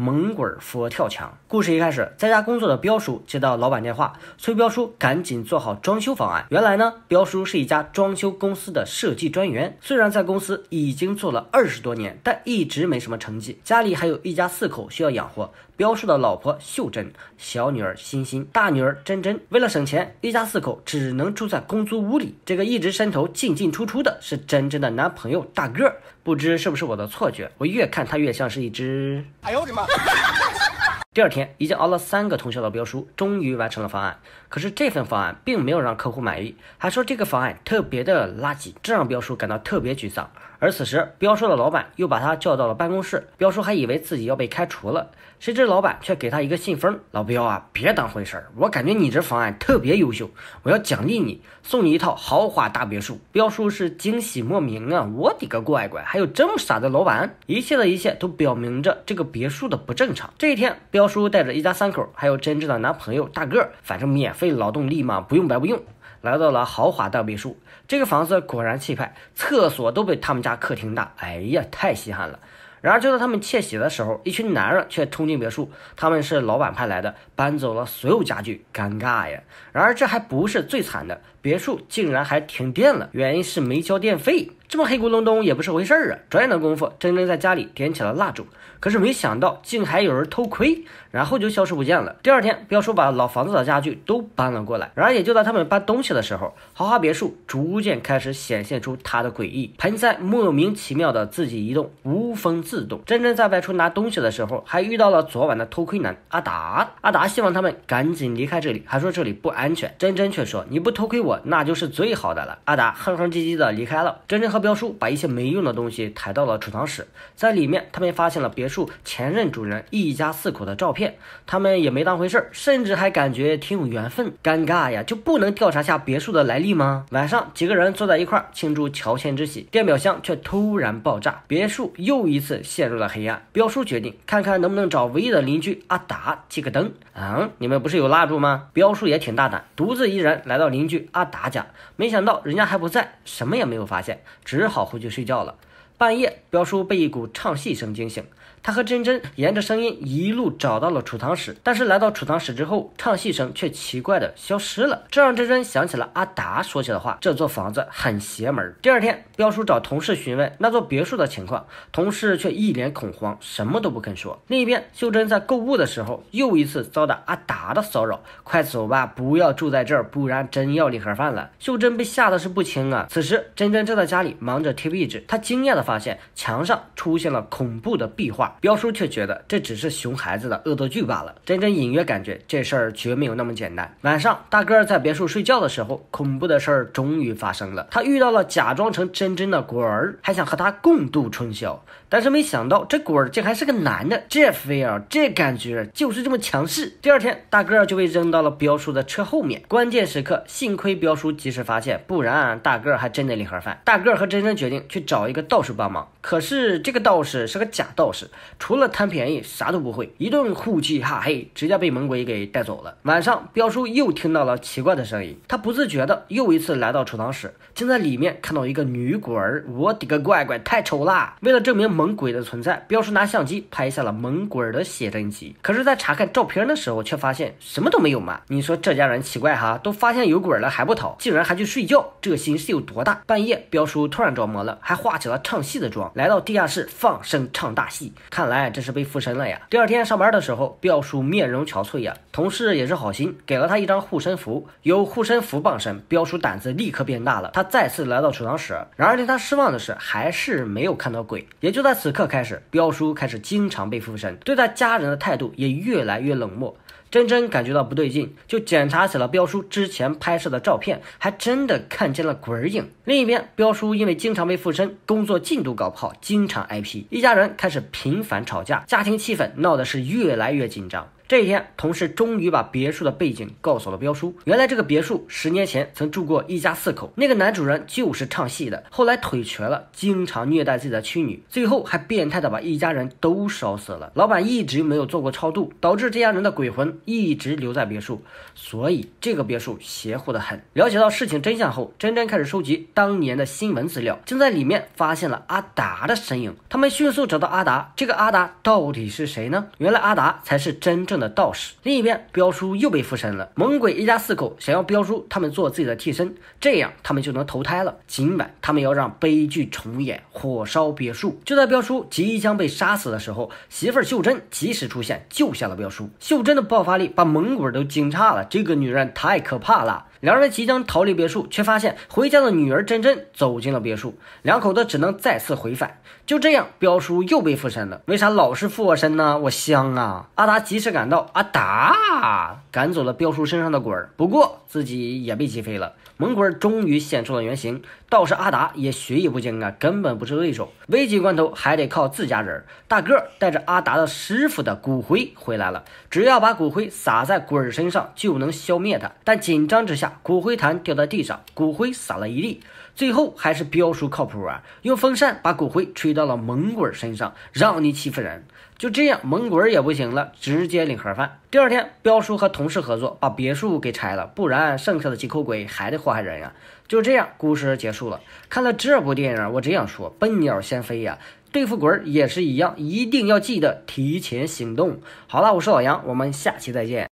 猛鬼佛跳墙。故事一开始，在家工作的彪叔接到老板电话，催彪叔赶紧做好装修方案。原来呢，彪叔是一家装修公司的设计专员，虽然在公司已经做了二十多年，但一直没什么成绩，家里还有一家四口需要养活。彪叔的老婆秀珍、小女儿欣欣、大女儿珍珍，为了省钱，一家四口只能住在公租屋里。这个一直伸头进进出出的是珍珍的男朋友大个儿，不知是不是我的错觉，我越看他越像是一只……哎呦我的妈！第二天，已经熬了三个通宵的彪叔终于完成了方案。可是这份方案并没有让客户满意，还说这个方案特别的垃圾，这让彪叔感到特别沮丧。而此时，彪叔的老板又把他叫到了办公室，彪叔还以为自己要被开除了，谁知老板却给他一个信封：“老彪啊，别当回事儿，我感觉你这方案特别优秀，我要奖励你，送你一套豪华大别墅。”彪叔是惊喜莫名啊！我的个乖乖，还有这么傻的老板！一切的一切都表明着这个别墅的不正常。这一天，彪叔带着一家三口，还有真正的男朋友大个，反正免费劳动力嘛，不用白不用。来到了豪华大别墅，这个房子果然气派，厕所都比他们家客厅大。哎呀，太稀罕了！然而就在他们窃喜的时候，一群男人却冲进别墅，他们是老板派来的，搬走了所有家具，尴尬呀！然而这还不是最惨的，别墅竟然还停电了，原因是没交电费。这么黑咕隆咚也不是回事儿啊！转眼的功夫，珍珍在家里点起了蜡烛，可是没想到竟还有人偷窥，然后就消失不见了。第二天，彪叔把老房子的家具都搬了过来，然而也就在他们搬东西的时候，豪华别墅逐渐开始显现出它的诡异，盆栽莫名其妙的自己移动，无风自动。珍珍在外出拿东西的时候，还遇到了昨晚的偷窥男阿达。阿达希望他们赶紧离开这里，还说这里不安全。珍珍却说：“你不偷窥我，那就是最好的了。”阿达哼哼唧唧的离开了。珍珍和彪叔把一些没用的东西抬到了储藏室，在里面，他们发现了别墅前任主人一家四口的照片，他们也没当回事儿，甚至还感觉挺有缘分。尴尬呀，就不能调查下别墅的来历吗？晚上，几个人坐在一块儿庆祝乔迁之喜，电表箱却突然爆炸，别墅又一次陷入了黑暗。彪叔决定看看能不能找唯一的邻居阿达借个灯。嗯，你们不是有蜡烛吗？彪叔也挺大胆，独自一人来到邻居阿达家，没想到人家还不在，什么也没有发现，只好。回去睡觉了。半夜，彪叔被一股唱戏声惊醒。他和珍珍沿着声音一路找到了储藏室，但是来到储藏室之后，唱戏声却奇怪的消失了。这让珍珍想起了阿达说起的话：这座房子很邪门。第二天，彪叔找同事询问那座别墅的情况，同事却一脸恐慌，什么都不肯说。另一边，秀珍在购物的时候又一次遭到阿达的骚扰：“快走吧，不要住在这儿，不然真要领盒饭了。”秀珍被吓得是不轻啊。此时，珍珍正在家里忙着贴壁纸，她惊讶的发现墙上出现了恐怖的壁画。彪叔却觉得这只是熊孩子的恶作剧罢了。珍珍隐约感觉这事儿绝没有那么简单。晚上，大个儿在别墅睡觉的时候，恐怖的事儿终于发生了。他遇到了假装成珍珍的鬼儿，还想和他共度春宵。但是没想到这鬼儿竟还是个男的。这 feel，这感觉就是这么强势。第二天，大个儿就被扔到了彪叔的车后面。关键时刻，幸亏彪叔及时发现，不然大个儿还真得领盒饭。大个儿和珍珍决定去找一个道士帮忙。可是这个道士是个假道士。除了贪便宜，啥都不会。一顿呼气哈嘿，直接被猛鬼给带走了。晚上，彪叔又听到了奇怪的声音，他不自觉的又一次来到储藏室，竟在里面看到一个女鬼儿。我的个乖乖，太丑啦！为了证明猛鬼的存在，彪叔拿相机拍下了猛鬼儿的写真集。可是，在查看照片的时候，却发现什么都没有嘛。你说这家人奇怪哈，都发现有鬼了还不逃，竟然还去睡觉，这心是有多大？半夜，彪叔突然着魔了，还化起了唱戏的妆，来到地下室放声唱大戏。看。来，这是被附身了呀！第二天上班的时候，彪叔面容憔悴呀，同事也是好心，给了他一张护身符。有护身符傍身，彪叔胆子立刻变大了。他再次来到储藏室，然而令他失望的是，还是没有看到鬼。也就在此刻开始，彪叔开始经常被附身，对待家人的态度也越来越冷漠。珍珍感觉到不对劲，就检查起了彪叔之前拍摄的照片，还真的看见了鬼影。另一边，彪叔因为经常被附身，工作进度搞不好，经常挨批，一家人开始频繁吵架，家庭气氛闹得是越来越紧张。这一天，同事终于把别墅的背景告诉了彪叔。原来这个别墅十年前曾住过一家四口，那个男主人就是唱戏的，后来腿瘸了，经常虐待自己的妻女，最后还变态的把一家人都烧死了。老板一直没有做过超度，导致这家人的鬼魂一直留在别墅，所以这个别墅邪乎的很。了解到事情真相后，珍珍开始收集当年的新闻资料，竟在里面发现了阿达的身影。他们迅速找到阿达，这个阿达到底是谁呢？原来阿达才是真正的道士。另一边，彪叔又被附身了，猛鬼一家四口想要彪叔他们做自己的替身，这样他们就能投胎了。今晚他们要让悲剧重演，火烧别墅。就在彪叔即将被杀死的时候，媳妇儿秀珍及时出现，救下了彪叔。秀珍的爆发力把猛鬼都惊诧了，这个女人太可怕了。两人即将逃离别墅，却发现回家的女儿珍珍走进了别墅，两口子只能再次回返。就这样，彪叔又被附身了。为啥老是附我身呢？我香啊！阿达及时赶到，阿达赶走了彪叔身上的鬼儿，不过自己也被击飞了。猛鬼终于现出了原形，道士阿达也学艺不精啊，根本不是对手。危急关头还得靠自家人。大个带着阿达的师傅的骨灰回来了，只要把骨灰撒在鬼儿身上就能消灭他。但紧张之下，骨灰坛掉在地上，骨灰撒了一地。最后还是彪叔靠谱啊，用风扇把骨灰吹到了猛鬼身上，让你欺负人。就这样，猛鬼也不行了，直接领盒饭。第二天，彪叔和同事合作，把别墅给拆了，不然剩下的几口鬼还得祸害人呀。就这样，故事结束了。看了这部电影，我这样说：笨鸟先飞呀，对付鬼也是一样，一定要记得提前行动。好了，我是老杨，我们下期再见。